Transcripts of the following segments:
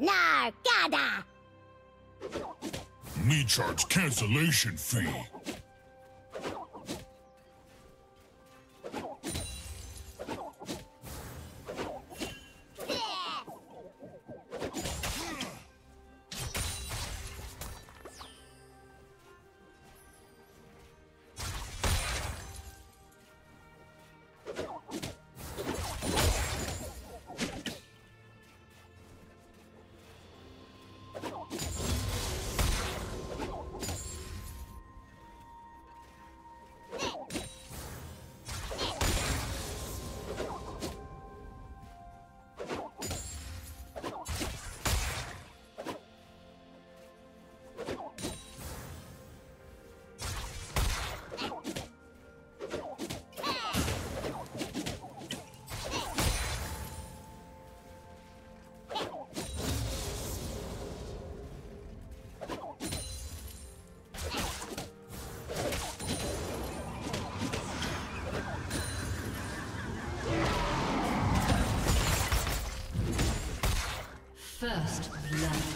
Nargada! Me charge cancellation fee. First blood.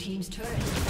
Team's turret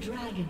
Dragon.